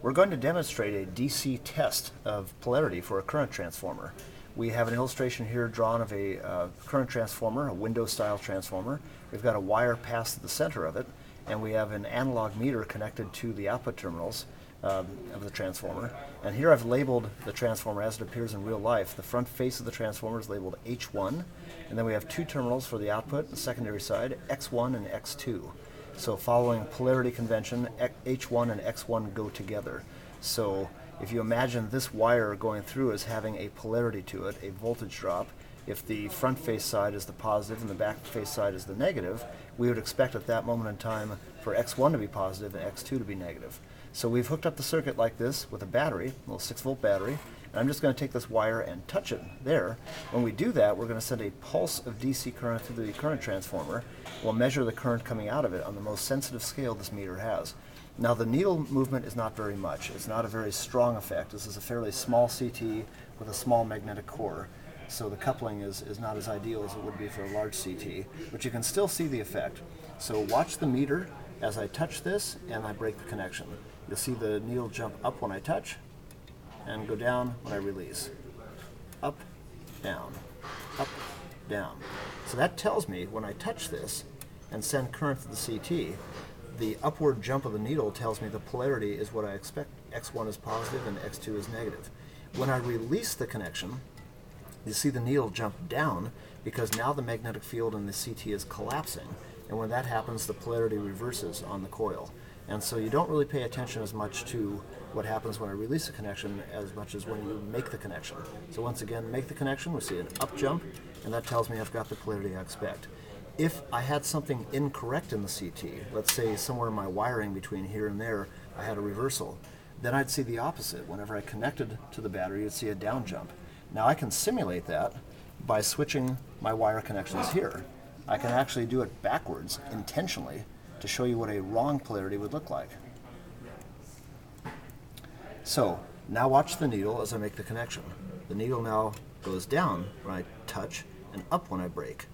We're going to demonstrate a DC test of polarity for a current transformer. We have an illustration here drawn of a uh, current transformer, a window style transformer. We've got a wire passed past the center of it, and we have an analog meter connected to the output terminals um, of the transformer. And here I've labeled the transformer as it appears in real life. The front face of the transformer is labeled H1, and then we have two terminals for the output, the secondary side, X1 and X2. So following polarity convention, H1 and X1 go together. So if you imagine this wire going through as having a polarity to it, a voltage drop, if the front face side is the positive and the back face side is the negative, we would expect at that moment in time for X1 to be positive and X2 to be negative. So we've hooked up the circuit like this with a battery, a little 6 volt battery, I'm just going to take this wire and touch it there. When we do that, we're going to send a pulse of DC current through the current transformer. We'll measure the current coming out of it on the most sensitive scale this meter has. Now the needle movement is not very much. It's not a very strong effect. This is a fairly small CT with a small magnetic core. So the coupling is, is not as ideal as it would be for a large CT, but you can still see the effect. So watch the meter as I touch this and I break the connection. You'll see the needle jump up when I touch, and go down when I release. Up, down, up, down. So that tells me when I touch this and send current to the CT, the upward jump of the needle tells me the polarity is what I expect. X1 is positive and X2 is negative. When I release the connection, you see the needle jump down because now the magnetic field in the CT is collapsing. And when that happens, the polarity reverses on the coil. And so you don't really pay attention as much to what happens when I release a connection as much as when you make the connection. So once again, make the connection, we see an up jump, and that tells me I've got the polarity I expect. If I had something incorrect in the CT, let's say somewhere in my wiring between here and there, I had a reversal, then I'd see the opposite. Whenever I connected to the battery, you'd see a down jump. Now I can simulate that by switching my wire connections here. I can actually do it backwards intentionally to show you what a wrong polarity would look like. So now watch the needle as I make the connection. The needle now goes down when I touch and up when I break.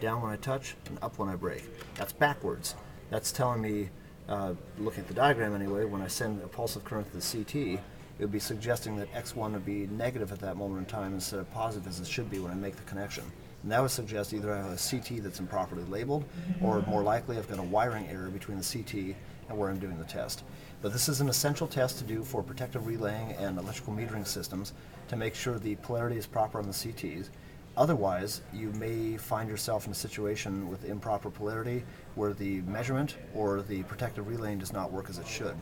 Down when I touch and up when I break. That's backwards. That's telling me, uh, looking at the diagram anyway, when I send a pulse of current to the CT, it would be suggesting that X1 would be negative at that moment in time instead of positive as it should be when I make the connection. And that would suggest either I have a CT that's improperly labeled, or more likely I've got a wiring error between the CT and where I'm doing the test. But this is an essential test to do for protective relaying and electrical metering systems to make sure the polarity is proper on the CTs. Otherwise, you may find yourself in a situation with improper polarity where the measurement or the protective relaying does not work as it should.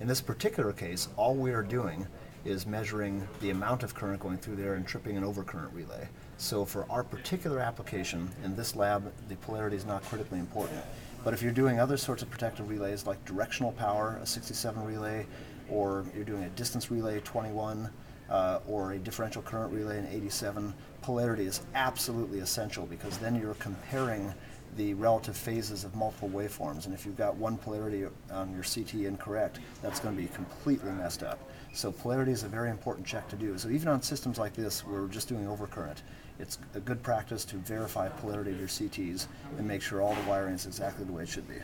In this particular case, all we are doing is measuring the amount of current going through there and tripping an overcurrent relay. So for our particular application in this lab, the polarity is not critically important. But if you're doing other sorts of protective relays like directional power, a 67 relay, or you're doing a distance relay 21, uh, or a differential current relay in 87, polarity is absolutely essential because then you're comparing the relative phases of multiple waveforms. And if you've got one polarity on your CT incorrect, that's going to be completely messed up. So polarity is a very important check to do. So even on systems like this, where we're just doing overcurrent, it's a good practice to verify polarity of your CTs and make sure all the wiring is exactly the way it should be.